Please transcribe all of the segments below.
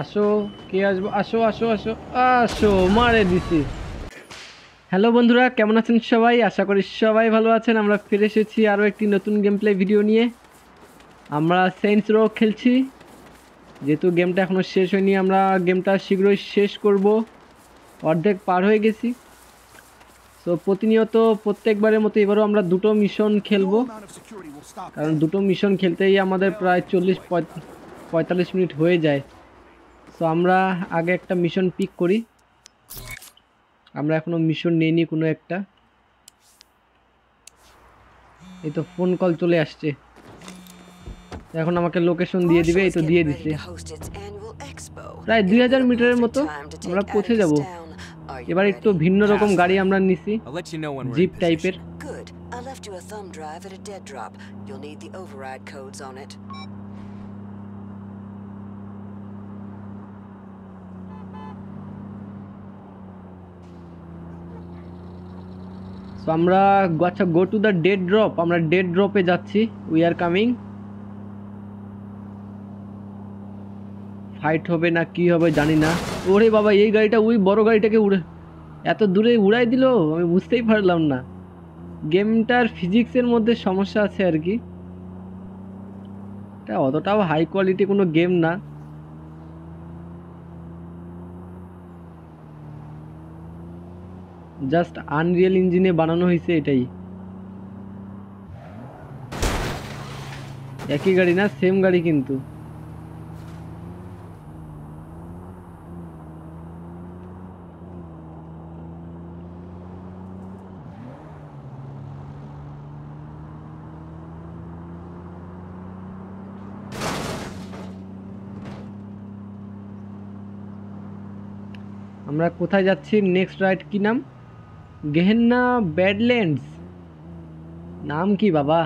আসো, কে আসব? আসো আসো আসো আসো, মারে দিছি। হ্যালো বন্ধুরা, কেমন আছেন সবাই? আশা করি সবাই ভালো আছেন। আমরা ফিরে এসেছি আরও একটি নতুন গেম প্লে ভিডিও নিয়ে। আমরা সেন্স রো খেলছি। যেহেতু গেমটা এখনও শেষ হয়নি, আমরা গেমটা শীঘ্রই শেষ করব। অর্ধেক পার হয়ে গেছি। তো প্রতিনিয়ত প্রত্যেকবারের মতো এবারও আমরা দুটো মিশন খেলব। কারণ দুটো মিশন খেলতেই আমাদের প্রায় চল্লিশ পঁয়তাল্লিশ মিনিট হয়ে যায়। তো আমরা আগে একটা মিশন পিক করি। আমরা এখনও মিশন নেইনি কোনো একটা। এই তো ফোন কল চলে আসছে। এখন আমাকে লোকেশন দিয়ে দিবে এই তো দিয়ে দিছে। প্রায় দুই হাজার মিটারের মতো আমরা পৌঁছে যাব। এবার একটু ভিন্ন রকম গাড়ি আমরা নিছি জিপ টাইপের. I left you a thumb drive at a dead drop. You'll need the override codes on it. So আমরা আচ্ছা go to the dead drop আমরা ডেড ড্রপে যাচ্ছি। উই আর কামিং ফাইট হবে না, কি হবে জানি না। ওরে বাবা, এই গাড়িটা, ওই বড় গাড়িটাকে উড়ে এত দূরে উড়াই দিল? আমি বুঝতেই পারলাম না। গেমটার ফিজিক্সের মধ্যে সমস্যা আছে আর কি। এটা অতটাও হাই কোয়ালিটি কোনো গেম না। জাস্ট আনরিয়েল ইঞ্জিনে বানানো হয়েছে এটাই। একই গাড়ি না, সেম গাড়ি কিন্তু। আমরা কোথায় যাচ্ছি? নেক্সট রাইড কি নাম? গেহেন্না ব্যাডল্যান্ডস। নাম কি, বাবা?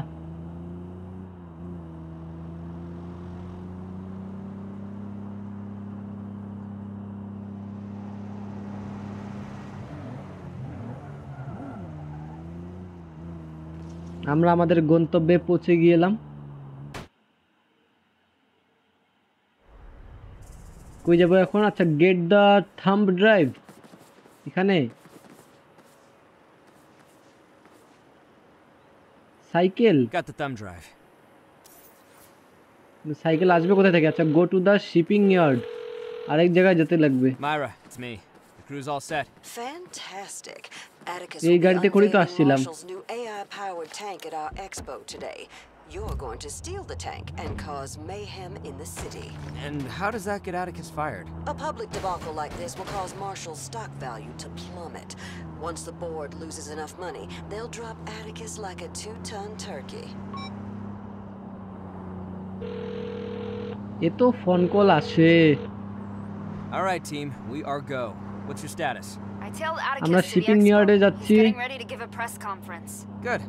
আমরা আমাদের গন্তব্যে পৌঁছে গিয়েলাম। কই যাব এখন? আচ্ছা গেট দ্য থাম্ব ড্রাইভ। এখানে? সাইকেল? মানে সাইকেল আসবে কোথায় থেকে? আচ্ছা go to the shipping yard আরেক জায়গায় যেতে লাগবে। মাইরা it's me the crew is all set fantastic এই গাড়িতে করেই তো আসছিলাম। You're going to steal the tank and cause mayhem in the city. And how does that get Atticus fired? A public debacle like this will cause Marshall's stock value to plummet. Once the board loses enough money, they'll drop Atticus like a two-ton turkey. এ তো phone call আসে All right, team. We are go. What's your status? I tell Atticus আমরা to the shipping expo. yard-এ He's যাচ্ছি। getting ready to give a press conference. Good.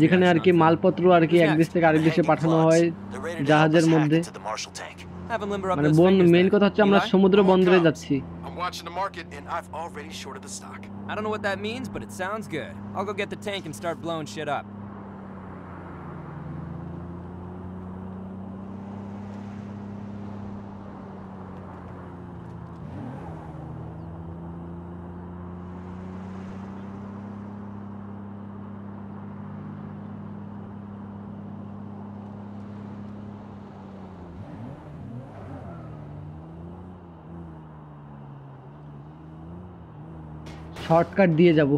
যেখানে আর কি মালপত্র আর কি এক দেশ থেকে আরেক দেশে পাঠানো হয় জাহাজের মধ্যে মানে those মেইন কথা হচ্ছে আমরা সমুদ্র বন্দরে যাচ্ছি watching the market and I've already shorted the stock. I don't know what that means, but it sounds good. I'll go get the tank and start blowing shit up. Shortcut দিয়ে যাব।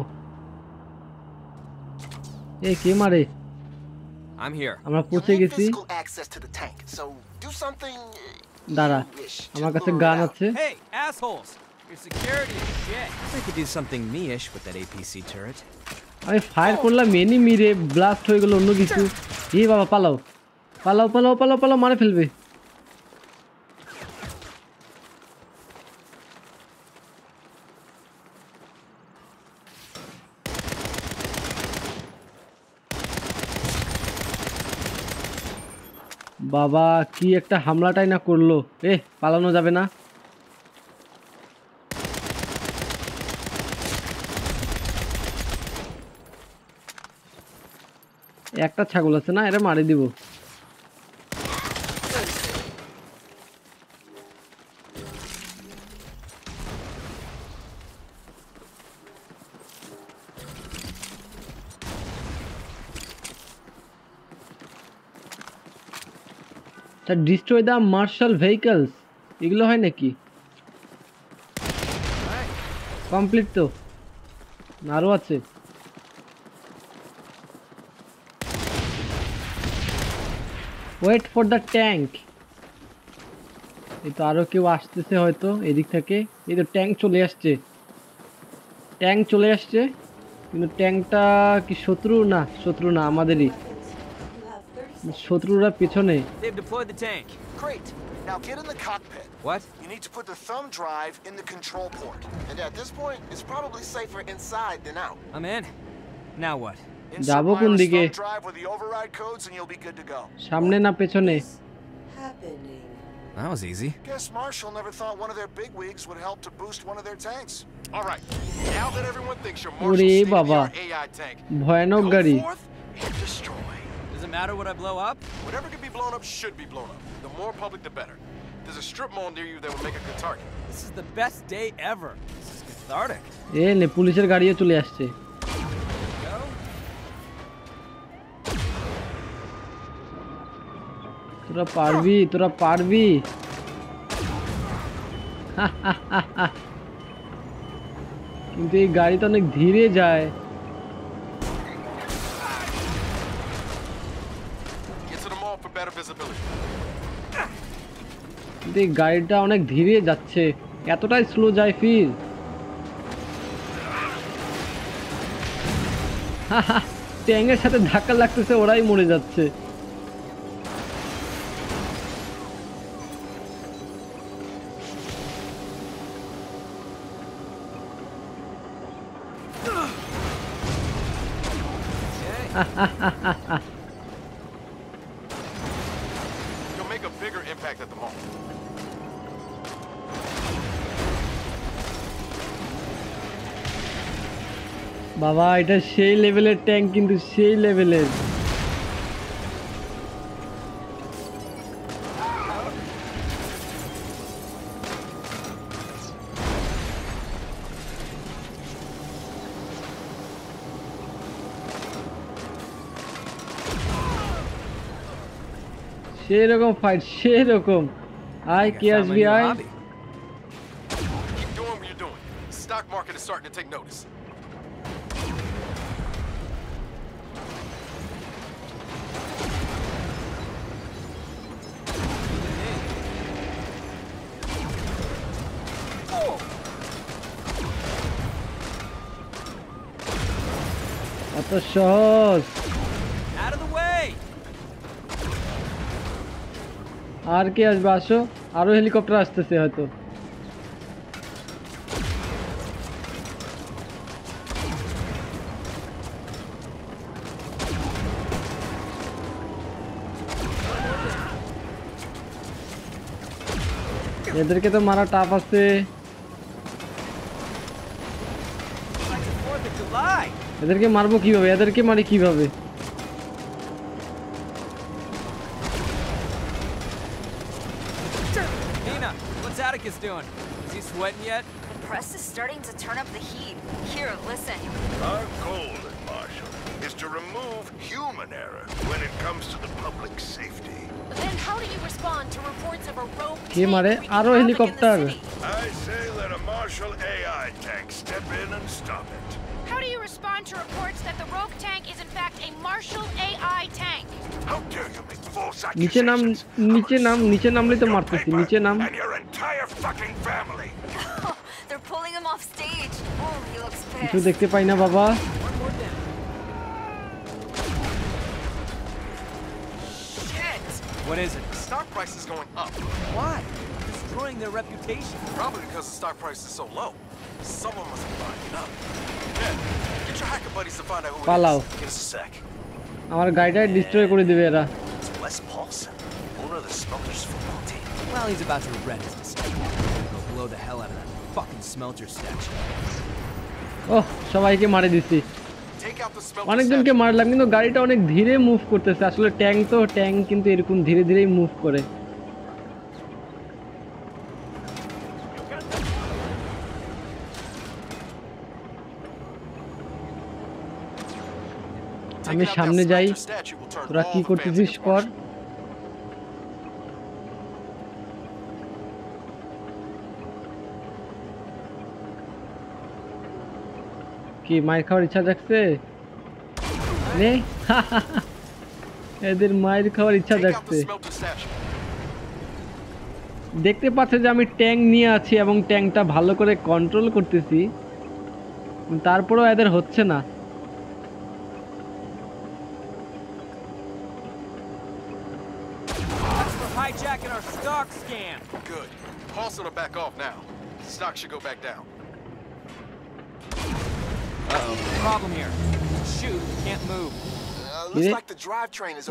এ কে মারে? I am here আমরা পৌঁছে গেছি। দাঁড়া আমার কাছে গান আছে। আমি ফায়ার করলাম এনি মিরে ব্লাস্ট হয়ে গেল অন্য কিছু। এ বাবা পালাও। পালাও পালাও পালাও পালাও মারে ফেলবে। বাবা, কি একটা হামলাটাই না করল। এ পালানো যাবে না। একটা ছাগল আছে না এটা মারি দিব। আচ্ছা ডিস্ট্রয় দ্য মার্শাল ভেহিকলস এগুলো হয় নাকি? কমপ্লিট তো। আরও আছে। ওয়েট ফর দ্য ট্যাঙ্ক এই তো আরও কেউ আসতেছে হয়তো এদিক থেকে। এই তো ট্যাঙ্ক চলে আসছে। ট্যাঙ্ক চলে আসছে। কিন্তু ট্যাঙ্কটা কি শত্রু? না শত্রু না, আমাদেরই। শত্রুরা পেছনে They've deployed the tank. Great. Now get in the cockpit. What? You need to put the thumb drive in the control port. And at this point, it's probably safer inside than out. I'm in. Now what? Insert যাবো কোন Myra's দিকে? thumb drive with the override codes and you'll be good to go. সামনে না পেছনে Happening. That was easy. Guess Marshall never thought one of their bigwigs would help to boost one of their tanks. All right. Now that everyone thinks you're ওরে Marshall's বাবা। state-of-the-art AI tank, ভয়ানক go গাড়ি forth and destroy. Does it matter what I blow up? Whatever can be blown up should be blown up. The more public, the better. There's a strip mall near you that would make a good target. This is the best day ever. This is cathartic. এ নে পুলিশের গাড়িও চলে আসছে Go. তোরা পারবি তোরা পারবি কিন্তু এই গাড়িটা অনেক ধীরে যায় কিন্তু গাড়িটা অনেক ধীরে যাচ্ছে। এতটাই স্লো যায় ফির ট্যাঙ্গের সাথে ধাক্কা লাগতেছে, ওরাই মরে যাচ্ছে। You'll বাবা এটা সেই লেভেলের ট্যাঙ্ক কিন্তু সেই লেভেলের সেই রকম ফাইট সেই রকম আয় I কে found my আসবি new আয় hobby. Keep doing what you're doing. The stock market is starting to take notice. এত সহজ Out of the way! আর কে আসবে আসো আরও হেলিকপ্টার আসতেছে হয়তো। এদেরকে তো মারা টাফ আছে। এদেরকে মারবো কিভাবে এদেরকে মারি কিভাবে Nina, what's Atticus doing? Is he sweating yet? The press is starting to turn up the heat. Here, listen. Our goal at Marshall is to remove human error when it comes to the public's safety. Then how do you respond to reports of a rogue K tank মারে wreaking নিচে নাম accusations? নিচে নাম নিচে নামলে তো Your মারতেছি paper নিচে নাম And your entire fucking family. They're pulling him off stage. Oh, he looks কিছু pissed. দেখতে পাই না বাবা One more down. Shit. What is it? Stock price is going up. Why? Destroying their reputation. Probably because the stock price is so low. Someone must be buying it up. Ben, get your hacker buddies to find out who পালাও it is. Give us a sec. আমার গাড়িটাই destroy করে দিবে এরা team. About to regret his mistake. Go blow the hell out of that fucking smelter statue. ওহ সবাইকে মারে দিছি অনেকজনকে মারলাম কিন্তু গাড়িটা অনেক ধীরে মুভ করতেছে আসলে ট্যাঙ্ক তো ট্যাঙ্ক কিন্তু এরকম ধীরে ধীরেই মুভ করে. আমি সামনে যাই তোরা কি করতেছিস কর কি মায়ের খাওয়ার ইচ্ছা থাকছে এদের মায়ের খাওয়ার ইচ্ছা থাকছে দেখতে পাচ্ছে যে আমি ট্যাঙ্ক নিয়ে আছি এবং ট্যাঙ্কটা ভালো করে কন্ট্রোল করতেছি। তারপরেও এদের হচ্ছে না। Stock should go back down.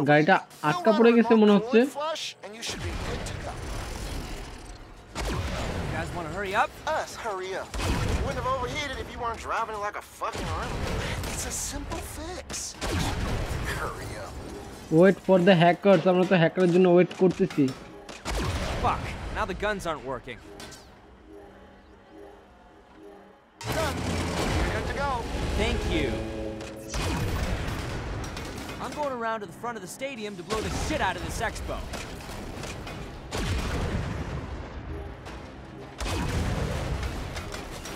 গাড়িটা আটকা পড়ে গেছে মনে হচ্ছে flush, and you should be good to go. You guys want to hurry up? Us, hurry up. You wouldn't have overheated if you weren't driving it like a fucking rental. It's a simple fix. Hurry up. Wait for the hackers আমরা তো হ্যাকারের জন্য wait করতেছি Fuck. Now the guns aren't working. Thank you. I'm going around to the front of the stadium to blow the shit out of this expo.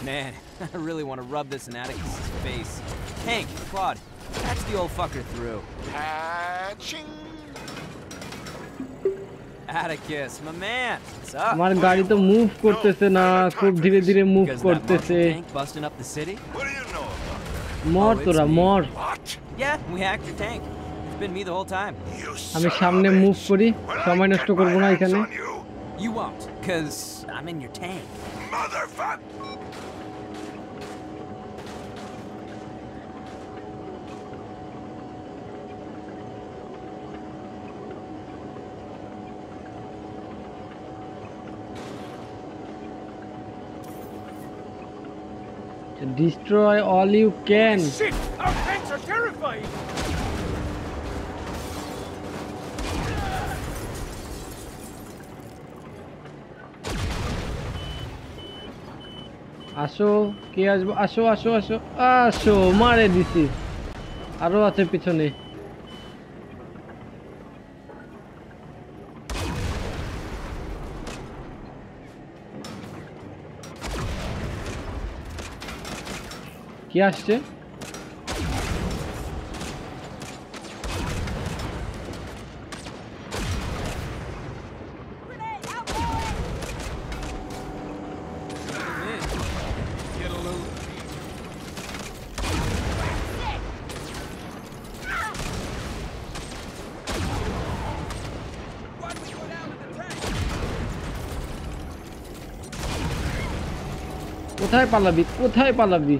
Man, I really want to rub this in Atticus' face. Hank, Claude, patch the old fucker through. Patching. Atticus, my man, what's up? আমার গাড়ি তো move করতেছে না খুব ধীরে ধীরে move Because of that Marshall করতেছে tank busting up the city? What do you know about মর Oh, তোরা. মর Yeah, we hacked your tank. It's been me the whole time. আমি সামনে মুভ করি সময় নষ্ট করব না এখানে you, You won't, because I'm in your tank. motherfucker! Destroy all you can Shit! Our tanks are terrifying! আসো কে আসব আসো আসো আসো আসো মারে দিছি আরও আছে পিছনে কি আসছে. কোথায় পালাবি কোথায় পালাবি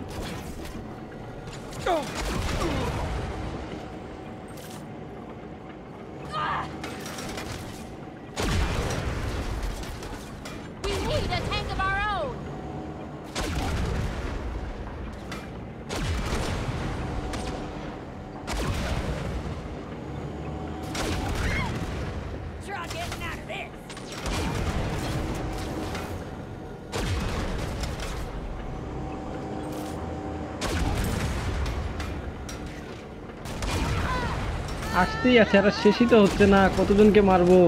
আসতেই আছে আর শেষই তো হচ্ছে না কতজনকে মারবো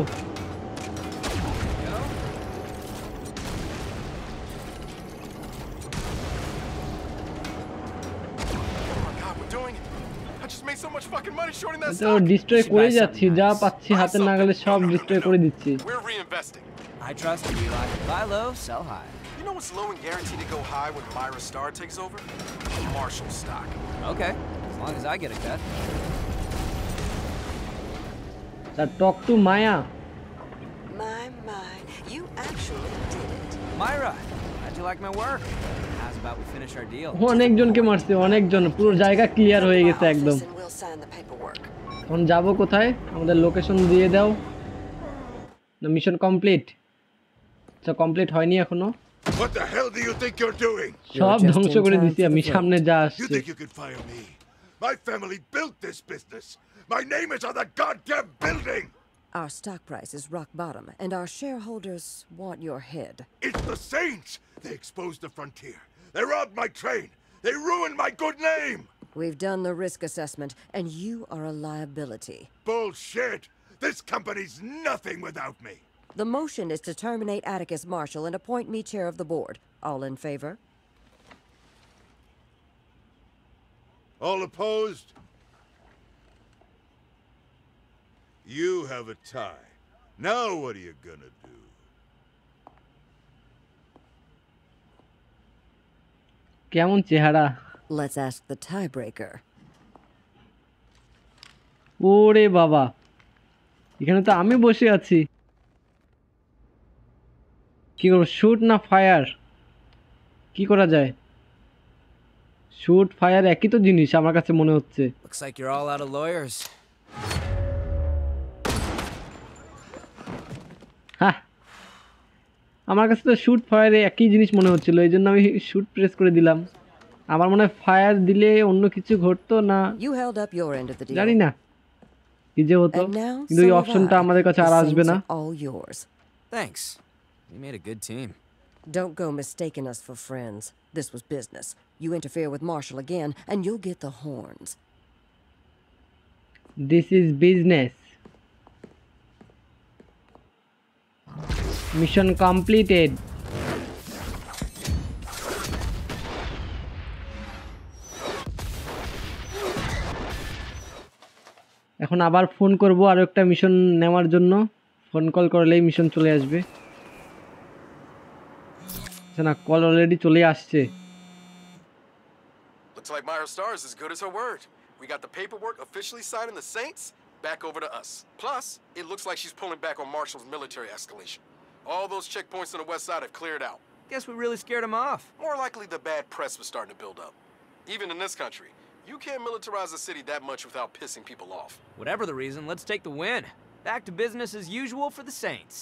Oh তো ডিস্ট্রয় করে যাচ্ছি যা পাচ্ছি হাতের নাগালে সব. ডিস্ট্রয় করে দিচ্ছি. I trust you, Eli. Buy low, sell high. You know what's low and guaranteed to go high when Myra Star takes over? Marshall stock. Okay, as long as I get a cut. তা talk to Maya My, my, you actually did it. Myra, how'd you like my work? How's about we finish our deal? অনেকজনকে মারছে অনেকজন পুরো জায়গা clear হয়ে গেছে একদম office and we'll sign the paperwork. এখন যাব কোথায় আমাদের লোকেশন দিয়ে দাও না মিশন কমপ্লিট আচ্ছা কমপ্লিট হয়নি এখনও What the hell do you think you're doing? সব ধ্বংস করে দিছি আমি সামনে যা You think you could fire me? My family built this business. My name is on the goddamn building. Our stock price is rock bottom, and our shareholders want your head. It's the Saints. They exposed the frontier. They robbed my train. They ruined my good name. We've done the risk assessment, and you are a liability. Bullshit. This company's nothing without me. The motion is to terminate Atticus Marshall and appoint me chair of the board. All in favor? All opposed? You have a tie. Now what are you gonna do? কেমন চেহারা Let's ask the tiebreaker. ওরে বাবা এখানে তো আমি বসে আছি কি করব শুট না ফায়ার কি করা যায় শুট ফায়ার একই তো জিনিস আমার কাছে মনে হচ্ছে Looks like you're all out of lawyers. হ্যাঁ আমার কাছে তো শুট ফায়ারে একই জিনিস মনে হচ্ছিল এই জন্য আমি শুট প্রেস করে দিলাম আমার মনে হয় ফায়ার দিলে অন্য কিছু ঘটতো না You. জানি না কি যে হতো কিন্তু এই অপশনটা আমাদের কাছে আর আসবে না. Thanks. We made a good team. Don't go mistaking us for friends. This was business. You interfere with Marshall again, and you'll get the horns. This is business mission completed এখন আবার ফোন করব আর একটা mission নেওয়ার জন্য phone call করলেই mission চলে আসবে আচ্ছা না কল অলরেডি চলে আসছে Looks like Myra is good as her word. We got the paperwork officially signing the Saints back over to us. Plus, it looks like she's pulling back on Marshall's military escalation. All those checkpoints on the west side have cleared out. Guess we really scared him off. More likely, the bad press was starting to build up. Even in this country, you can't militarize a city that much without pissing people off. Whatever the reason, let's take the win. Back to business as usual for the Saints.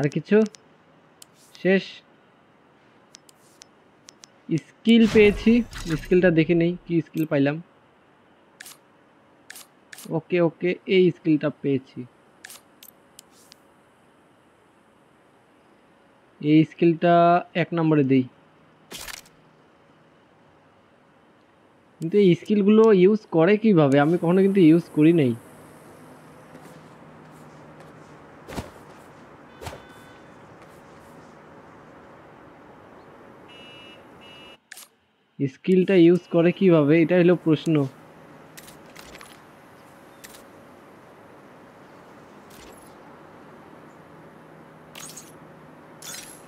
আর কিছু শেষ skill পেয়েছি স্কিলটা দেখে নেই কি skill পাইলাম ওকে ওকে এই স্কিলটা পেয়েছি এই স্কিলটা এক নম্বরে দেই। কিন্তু এই স্কিলগুলো ইউজ করে কীভাবে? আমি কখনো কিন্তু ইউজ করি নাই। স্কিলটা ইউজ করে কীভাবে? এটা হলো প্রশ্ন।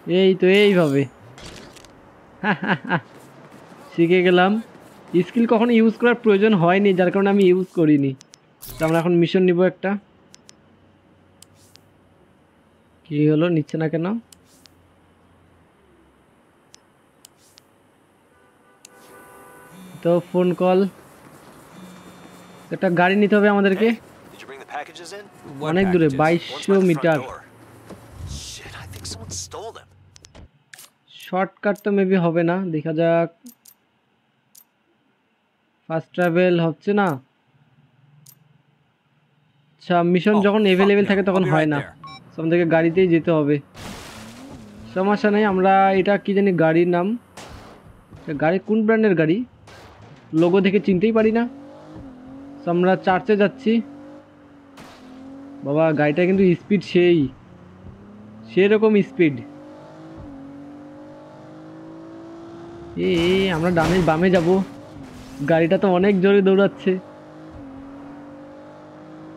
এই তো এইভাবে। শিখে গেলাম। স্কিল কখনো ইউজ করার প্রয়োজন হয়নি যার কারণে আমি ইউজ করিনি। তো আমরা এখন মিশন নিব একটা। কি হলো নিচ্ছে না কেন? তো ফোন কল একটা গাড়ি নিতে হবে আমাদেরকে। অনেক দূরে? বাইশশো metre Shit, I think someone stole them. Shortcut তো মেবি হবে না। দেখা যাক। ফাস্ট ট্রাভেল হচ্ছে না। আচ্ছা মিশন Oh, যখন এভেলেবেল থাকে তখন হয় না. তো আমাদেরকে গাড়িতেই যেতে হবে। সমস্যা নেই আমরা এটা কি জানি গাড়ির নাম? গাড়ি কোন ব্র্যান্ডের গাড়ি? লোগো দেখে চিনতেই পারি না। তো আমরা চার্চে যাচ্ছি। বাবা গাড়িটা কিন্তু স্পিড সেই। সেরকম স্পিড এ আমরা ডানে, বামে যাব। গাড়িটা তো অনেক জোরে দৌড়াচ্ছে।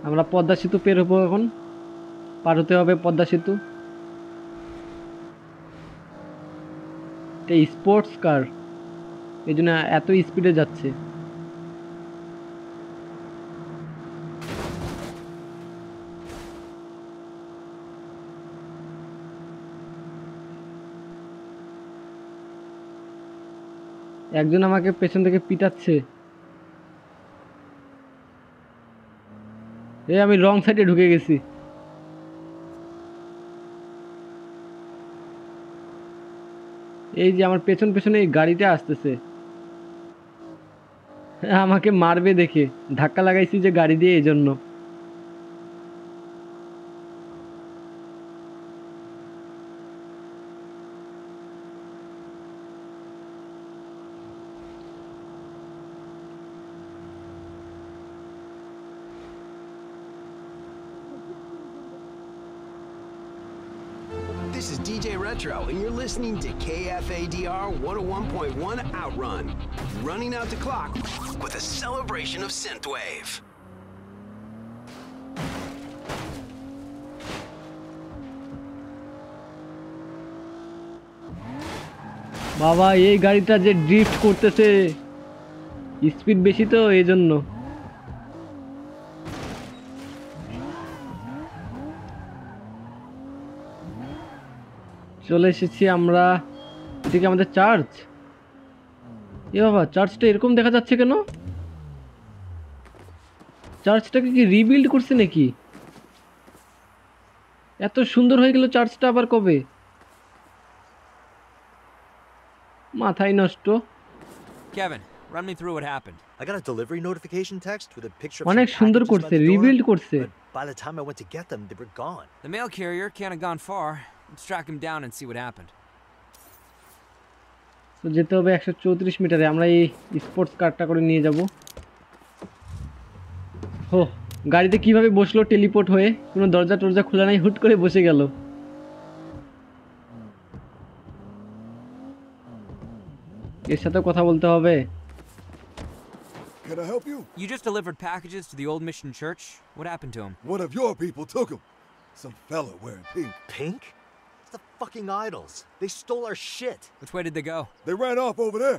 আমরা পদ্মা সেতু পের হব এখন। পার হতে হবে পদ্মা সেতু। স্পোর্টস কার এই জন্য এত স্পিডে যাচ্ছে। একজন আমাকে পেছন থেকে পিটাচ্ছে। এ, আমি রং সাইডে ঢুকে গেছি। এই যে আমার পেছন পেছনে এই গাড়িটা আসতেছে। আমাকে মারবে দেখে। ধাক্কা লাগাইছি যে গাড়ি দিয়ে এই জন্য synthwave. বাবা, এই গাড়িটা যে ড্রিফট করতেছে। স্পিড বেশি তো এই জন্য চলে এসেছি আমরা, এদিকে আমাদের চার্চ এ বাবা চার্চটা এরকম দেখা যাচ্ছে কেন? চার্চটাকে কি রিবিল্ড করছে নাকি এত সুন্দর হয়ে গেল চার্চটা আবার কবে মাথায় নষ্ট Kevin, run me through what happened. I got a delivery notification text with a picture of অনেক সুন্দর করছে রিবিল্ড করছে by the time I went to get them, they were gone. The mail carrier can't have gone far. Let's track him down and see what happened. তো যেতে হবে একশো চৌত্রিশ মিটারে আমরা এই স্পোর্টস কারটা করে নিয়ে যাব হো গাড়িতে কীভাবে বসল টেলিপোর্ট হয়ে কোনো দরজা টরজা খোলা নাই হুট করে বসে গেল এর সাথে কথা বলতে হবে Can I help you? You just delivered packages to the Old Mission Church. What happened to him? One of your people took him. Some fella wearing pink. Pink? It's the fucking idols. They stole our shit. Which way did they go? They ran off over there.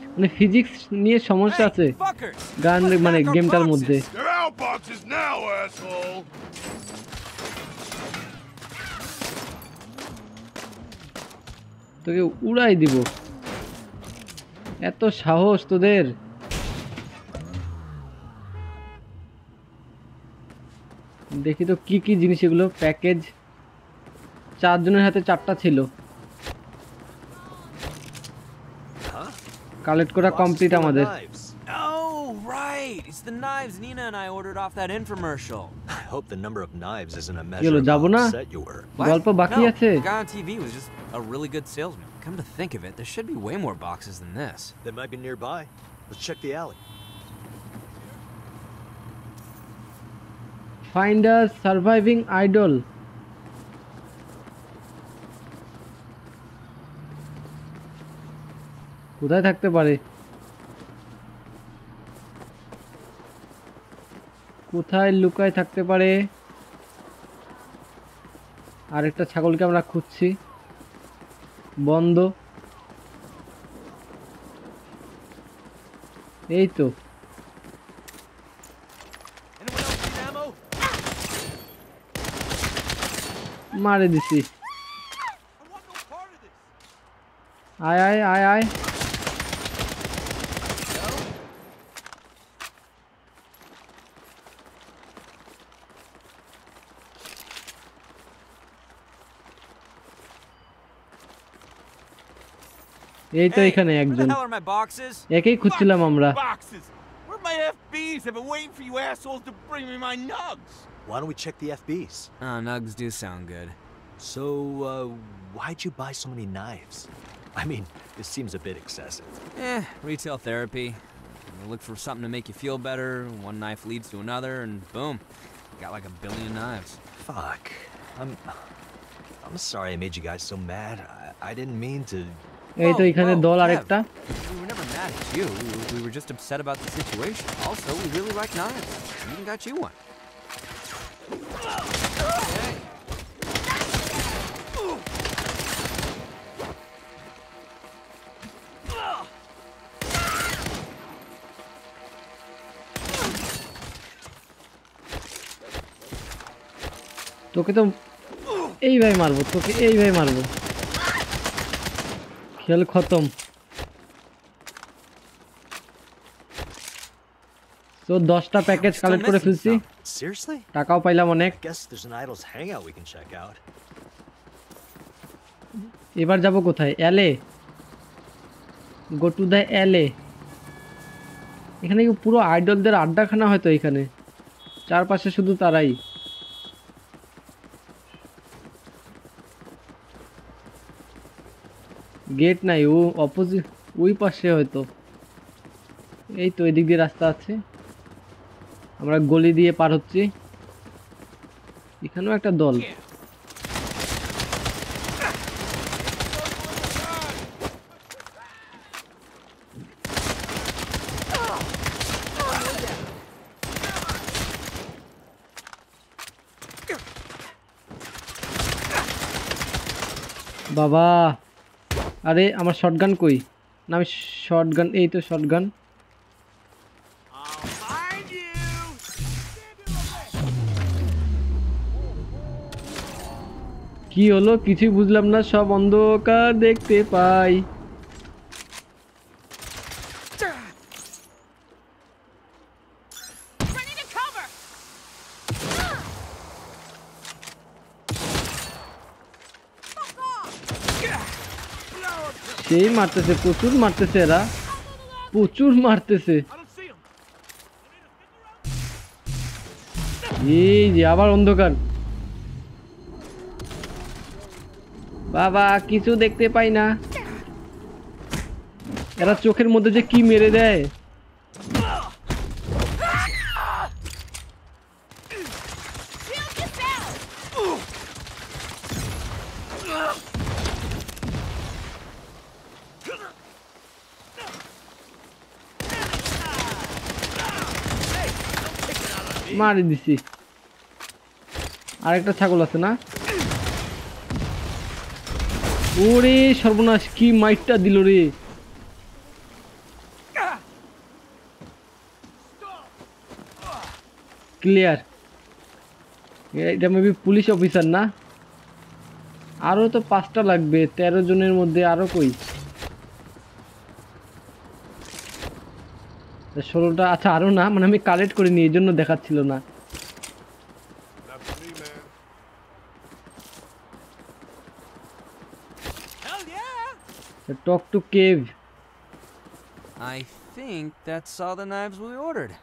মানে physics নিয়ে সমস্যা আছে। গান মানে গেমটার মধ্যে! তোকে উড়াই দিব। এত সাহস তোদের। দেখি তো কি কি জিনিস এগুলো। প্যাকেজ। চারজনের হাতে চারটা ছিল। কালেক্ট করা Boxes কমপ্লিট full of আমাদের knives. Oh, right! It's the knives Nina and I ordered off that infomercial. I hope the number of knives isn't a হলো, measure of যাবো how না? upset you were. What? গল্প বাকি no, আছে? The guy on TV was just a really good salesman. Come to think of it, there should be way more boxes than this. They might be nearby. Let's check the alley. Find a surviving idol কোথায় থাকতে পারে? কোথায় লুকায় থাকতে পারে? আরেকটা ছাগলকে আমরা খুঁজছি। বন্ধ। এই তো? মারে দিছি। আয় আয় আয় আয়। এই তো Hey, এখানে where একজন the hell are my boxes? একেই খুঁজছিলাম আমরা Boxes! Where my FBs? I've been waiting for you assholes to bring me my nugs! Why don't we check the FBs? Oh, nugs do sound good. So, uh, why'd you buy so many knives? I mean, this seems a bit excessive. Eh, retail therapy. You look for something to make you feel better, one knife leads to another, and boom, got like a billion knives. Fuck. I'm. I'm sorry I made you guys so mad. I, I didn't mean to. এই তো Whoa, এখানে whoa, দল Kev. আরেকটা We were never mad at you. We were, we were just upset about the situation. Also, we really like knives. We even got you one. তোকে তো এইভাবে মারবো তোকে এইভাবে মারবো খেল খতম। তো দশটা প্যাকেজ কালেক্ট করে ফেলছি। টাকাও পাইলাম অনেক. এবার যাব কোথায়? এলে গো টু দ্য এলে এখানে কি পুরো আইডলদের আড্ডাখানা হয়তো এখানে? চারপাশে শুধু তারাই। গেট নাই, ও অপোজিট ওই পাশে হয়তো। এই তো এদিক দিয়ে রাস্তা আছে। আমরা গলি দিয়ে পার হচ্ছি। এখানেও একটা দল। বাবা! আরে, আমার শটগান কই? না, আমি শটগান এই তো শটগান কি হলো? কিছুই বুঝলাম না, সব অন্ধকার দেখতে পাই। সেই মারতেছে? প্রচুর মারতেছে এরা। প্রচুর মারতেছে। এই যে আবার অন্ধকার। বাবা, কিছু দেখতে পাই না। এরা চোখের মধ্যে যে কি মেরে দেয় Shield is down! মারি দিছি। আরেকটা ছাগল আছে না? ওরে সর্বনাশ, কি মাইটটা দিল রে। ক্লিয়ার এটা মেবি পুলিশ অফিসার না? আরও তো পাঁচটা লাগবে, তেরো জনের মধ্যে আরও কই? ষোলোটা আচ্ছা আরও না মানে আমি কালেক্ট করিনি এই জন্য দেখাচ্ছিল না। Talk to cave I think that's all the knives we ordered.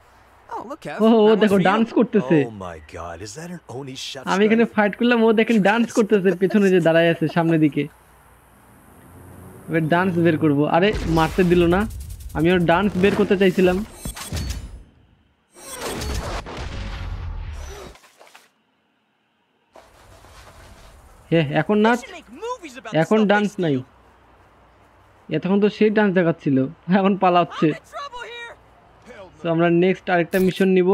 Oh, look, that one's দেখো ডান্স করতেছে। Oh my god, is that an Oni shot? আমি এখানে ফাইট করলাম ও দেখেন ডান্স করতেছে পেছনে যে দাঁড়ায় আছে সামনের দিকে। এবার ডান্স বের করব। আরে মারতে দিল না। আমি ওর ডান্স বের করতে চাইছিলাম। হে, এখন নাচ এখন ডান্স নাই। এতক্ষণ তো সেই ডান্স দেখাচ্ছিল, এখন পালাচ্ছে। তো আমরা নেক্সট আরেকটা মিশন নিব।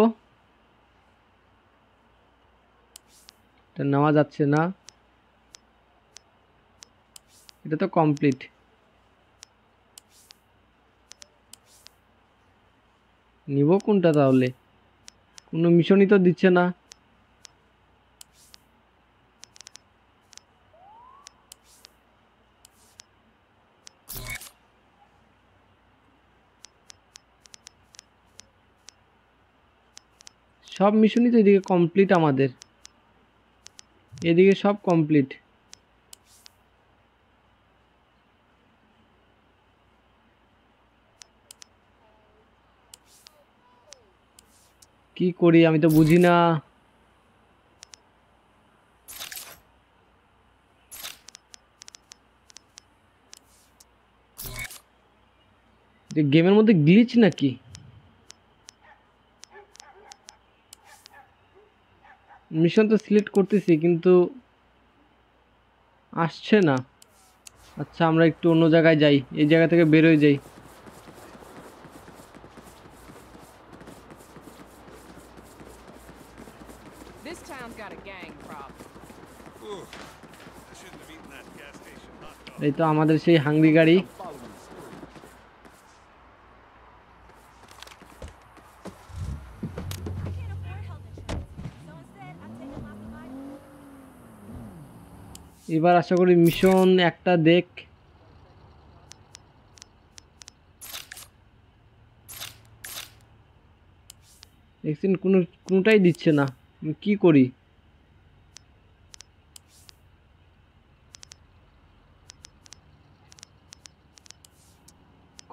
এটা নেওয়া যাচ্ছে না। এটা তো কমপ্লিট নিব কোনটা তাহলে? কোনো মিশনই তো দিচ্ছে না। সব মিশনই তো এদিকে কমপ্লিট আমাদের। এদিকে সব কমপ্লিট কি করি আমি তো বুঝি না। গেমের মধ্যে গ্লিচ নাকি? মিশন তো সিলেক্ট করতেছি, কিন্তু আসছে না। আচ্ছা আমরা একটু অন্য জায়গায় যাই, এই জায়গা থেকে বেরোয় যাই This town's got a gang problem. এই তো আমাদের সেই হাংরি গাড়ি। এবার আশা করি মিশন একটা দেখ। দেখছেন কোনো কোনোটাই দিচ্ছে না। কি করি?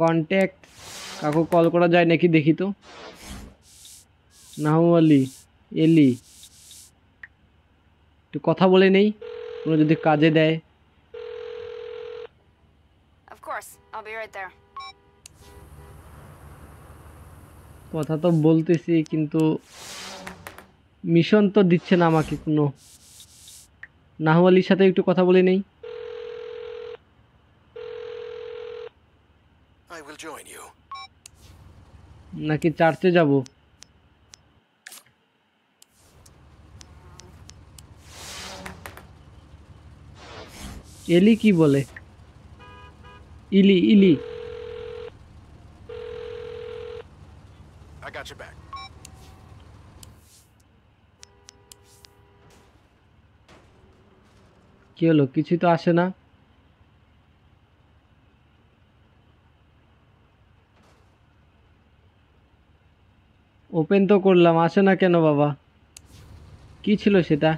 কন্ট্যাক্ট কাকু কল করা যায় নাকি দেখি তো? নাহু আলি এলি। একটু কথা বলে নেই কোনো যদি কাজে দেয়. কথা তো বলতেছি কিন্তু মিশন তো দিচ্ছে না আমাকে কোনো। নাহু আলির সাথে একটু কথা বলে নেই I will join you. নাকি চার্চে যাব? এলি কি বলে? ইলি ইলি. কি হলো কিছুই তো আসে না? ওপেন তো করলাম, আসে না কেন বাবা? কি ছিল সেটা?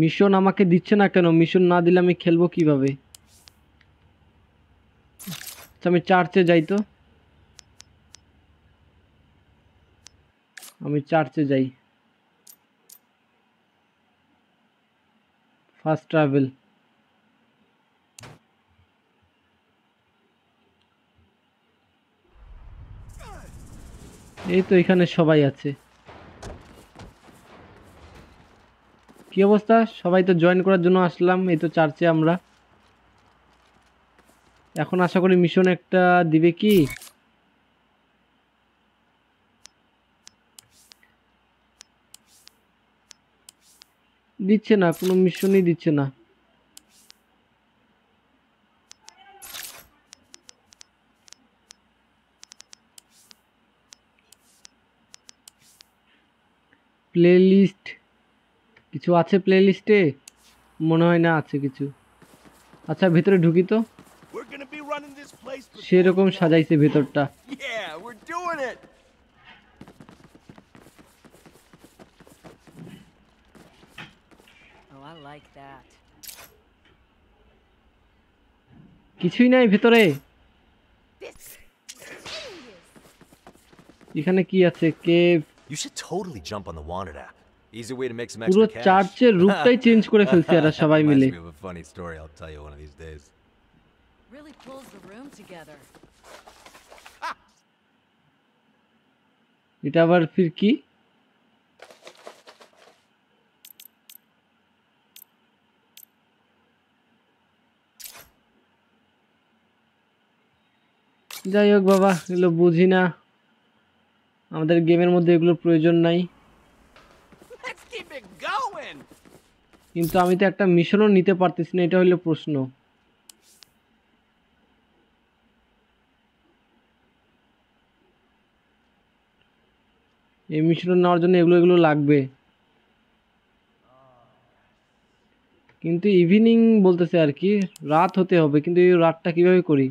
মিশন আমাকে দিচ্ছে না কেন? মিশন না দিলে আমি খেলব কীভাবে? আচ্ছা আমি চার্চে যাই তো। আমি চার্চে যাই। Fast travel. এই তো এখানে সবাই আছে। কি অবস্থা? সবাই তো জয়েন করার জন্য আসলাম, এই তো চার্চে আমরা। এখন আশা করি মিশন একটা দিবে কি? দিচ্ছে না কোনো মিশনই দিচ্ছে না। প্লে লিস্ট কিছু আছে প্লে লিস্টে মনে হয় না আছে কিছু। আচ্ছা ভেতরে ঢুকি তো। সেরকম সাজাইছে ভেতরটা Yeah, we're doing it. Oh, I like that. কিছুই নাই ভেতরে এখানে কি আছে cave You should totally jump on the Wanted app. Easy way to make some পুরো extra cash. চার্চের রূপটাই চেঞ্জ করে ফেলছে এরা সবাই মিলে me of a funny story I'll tell you one of these days. Really pulls the room together. এটা আবার ফির কি যাই হোক বাবা এগুলো বুঝি না। আমাদের গেমের মধ্যে এগুলোর প্রয়োজন নাই. কিন্তু আমি তো একটা মিশনও নিতে পারতেছি না এটা হলো প্রশ্ন। এই মিশন নেওয়ার জন্য এগুলো এগুলো লাগবে। কিন্তু ইভিনিং বলতেছে আর কি রাত হতে হবে কিন্তু এই রাতটা কীভাবে করি?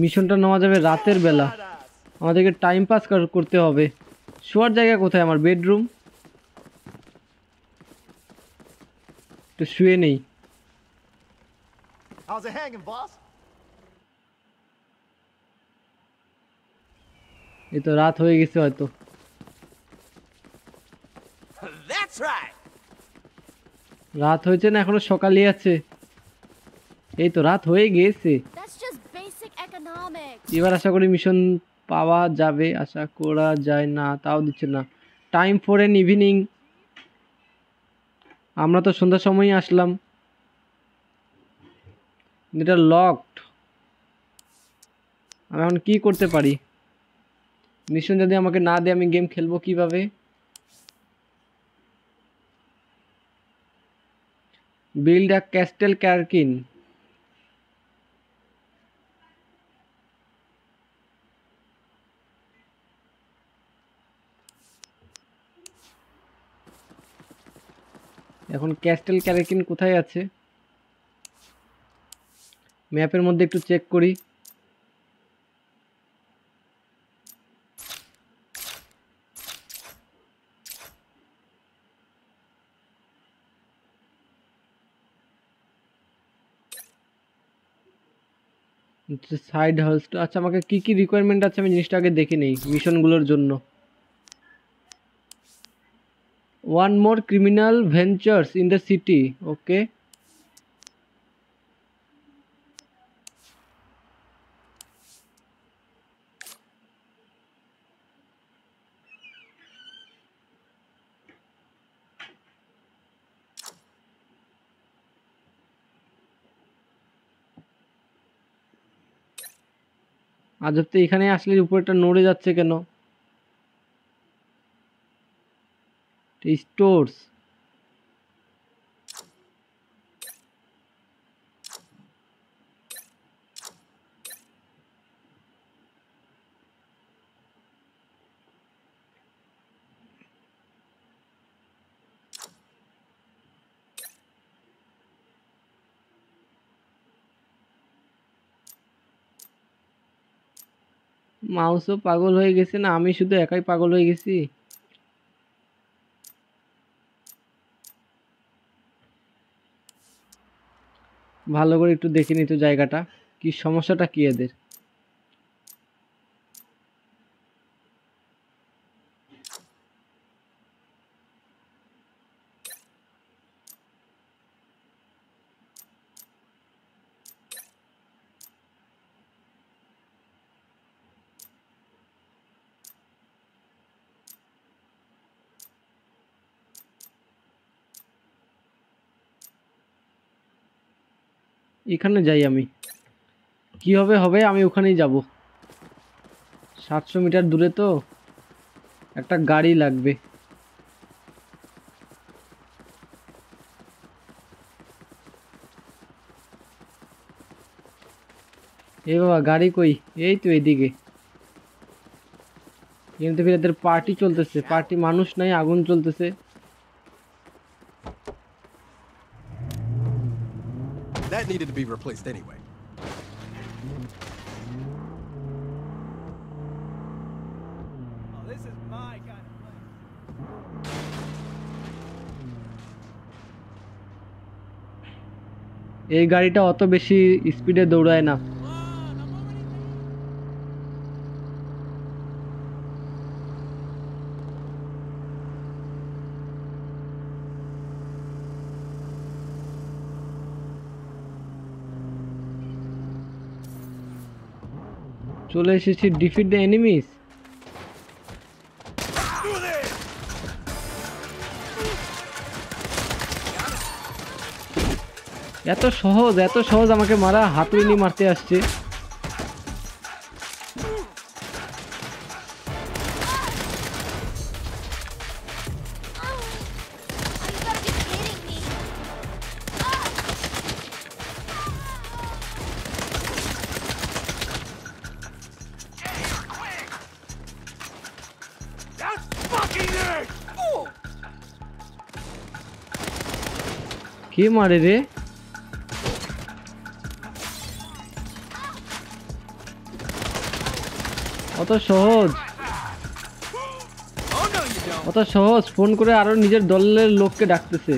মিশনটা নেওয়া যাবে রাতের বেলা। আমাদেরকে টাইম পাস করতে হবে। শোয়ার জায়গা কোথায়? আমার বেডরুম একটু শুয়ে নেই? এই তো রাত হয়ে গেছে হয়তো। রাত হয়েছে না এখনও সকালই আছে। এই তো রাত হয়ে গেছে That's just basic economics. এবার আশা করি মিশন পাওয়া যাবে, আশা করা যায় না, তাও দিচ্ছে না। টাইম ফর এন ইভিনিং আমরা তো সন্ধ্যার সময়ই আসলাম। এটা লকড আমি এখন কী করতে পারি? মিশন যদি আমাকে না দেয়, আমি গেম খেলব কীভাবে? বিল্ড আ ক্যাস্টেল ক্যারকিন এখন ক্যাস্টেল ক্যারেকিন কোথায় আছে? ম্যাপের মধ্যে একটু চেক করি। সাইড হাউস আচ্ছা আমাকে কি কি রিকোয়ারমেন্ট আছে? আমি জিনিসটা আগে দেখে নেই মিশনগুলোর জন্য। One more criminal ventures in the city okay আজব তো এখানে আসলে উপরটা নড়ে যাচ্ছে কেন? স্টোরস। মাউসও পাগল হয়ে গেছে না? আমি শুধু একাই পাগল হয়ে গেছি? ভালো করে একটু দেখে নিত জায়গাটা। কি সমস্যাটা কি এদের? এখানে যাই আমি। কি হবে হবে আমি ওখানেই যাব। সাতশো মিটার দূরে তো একটা গাড়ি লাগবে। এ বাবা, গাড়ি কই? এই তো এদিকে। কিন্তু ফির এদের পার্টি চলতেছে। পার্টি মানুষ নাই, আগুন চলতেছে। Needed to be replaced anyway. this is my kind of এই গাড়িটা অত বেশি স্পিডে দৌড়ায় না চলে এসেছি ডিফিট দ্য এনিমিস এত সহজ এত সহজ আমাকে মারা, হাতুড়ি নিয়ে মারতে আসছে। কে মারে রে। অত সহজ। অত সহজ, ফোন করে আরও নিজের দলের লোককে ডাকতেছে।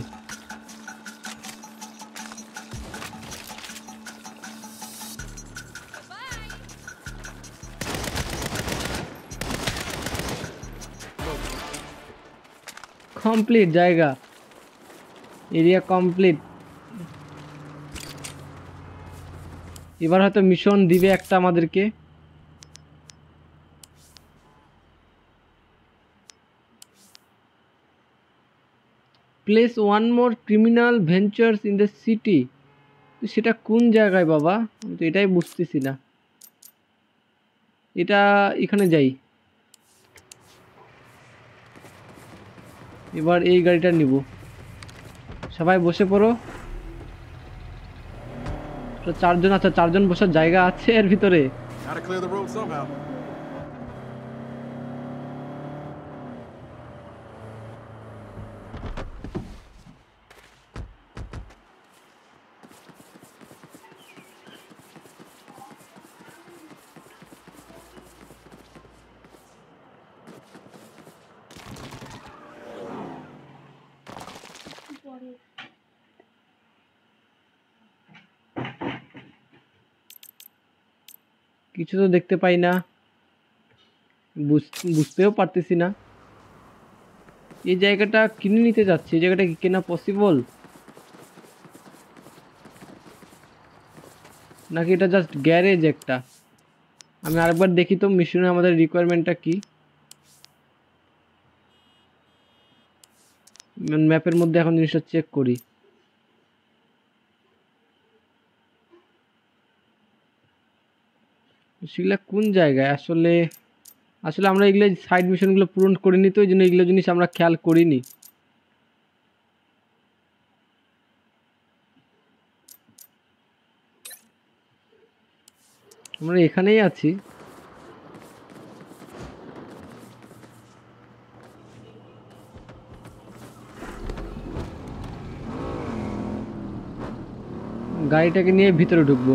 কমপ্লিট জায়গা। এরিয়া কমপ্লিট এবার হয়তো মিশন দিবে একটা আমাদেরকে। Place one more criminal ventures in the city সেটা কোন জায়গায় বাবা? আমি তো এটাই বুঝতেছি না। এটা এখানে যাই। এবার এই গাড়িটা নিব। সবাই বসে পড়ো। চারজন আছে চারজন বসার জায়গা আছে এর ভিতরে। কিছু তো দেখতে পাই না। বুঝ- বুঝতেও পারতেছি না। এই জায়গাটা কিনে নিতে যাচ্ছি। এই জায়গাটা কি কেনা পসিবল নাকি এটা জাস্ট গ্যারেজ একটা? আমি আরেকবার দেখি তো মিশনে আমাদের রিকোয়ারমেন্টটা কি? ম্যাপের মধ্যে এখন জিনিসটা চেক করি। সেগুলা কোন জায়গায়? আসলে আসলে আমরা এগুলো সাইড মিশনগুলো পূরণ করিনি তো ওই জন্য এগুলো জিনিস আমরা খেয়াল করিনি। আমরা এখানেই আছি। গাড়িটাকে নিয়ে ভিতরে ঢুকবো।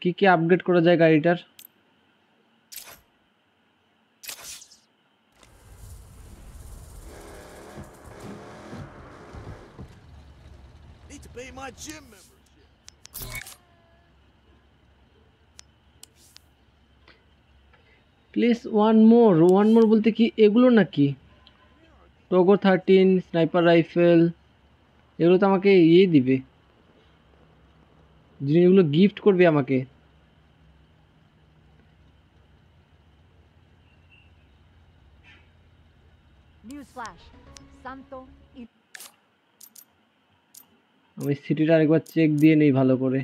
কি কি আপডেট করা যায় গাড়িটার. Please one more one more বলতে কি এগুলো নাকি? টোগো থার্টিন স্নাইপার রাইফেল এগুলো তো আমাকে ইয়ে দিবে। জিনিসগুলো গিফট করবে আমাকে। আমি সিটিটা আরেকবার চেক দিয়ে নেই ভালো করে।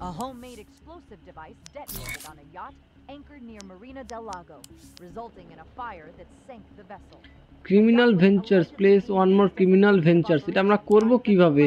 a homemade explosive device detonated on a yacht anchored near Marina del Lago, resulting in a fire that sank the vessel. Criminal ventures place one more criminal ventures এটা আমরা করব কিভাবে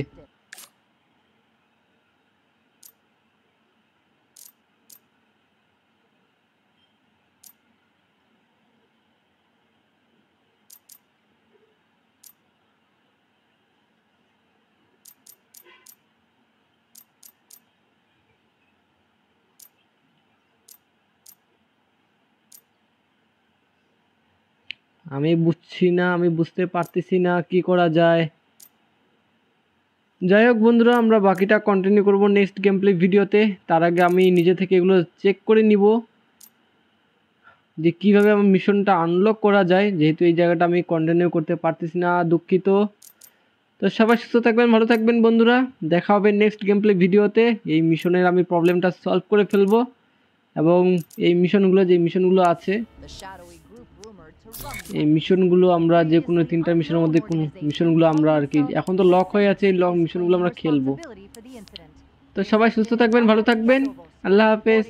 আমি বুঝছি না, আমি বুঝতে পারতেছি না কি করা যায়। যাই হোক বন্ধুরা, আমরা বাকিটা কন্টিনিউ করব নেক্সট গেম প্লে ভিডিওতে তার আগে আমি নিজে থেকে এগুলো চেক করে নিব। যে কীভাবে আমার মিশনটা আনলক করা যায়, যেহেতু এই জায়গাটা আমি কন্টিনিউ করতে পারতেছি না, দুঃখিত। তো সবাই সুস্থ থাকবেন, ভালো থাকবেন বন্ধুরা। দেখা হবে নেক্সট গেম প্লে ভিডিওতে এই মিশনের আমি প্রবলেমটা সলভ করে ফেলব। এবং এই মিশনগুলো, যে মিশনগুলো আছে এই মিশনগুলো আমরা যে কোনো তিনটা মিশনের মধ্যে কোন মিশনগুলো আমরা আর কি এখন তো লক হয়ে আছে, এই লক মিশনগুলো আমরা খেলব. তো সবাই সুস্থ থাকবেন, ভালো থাকবেন আল্লাহ হাফেজ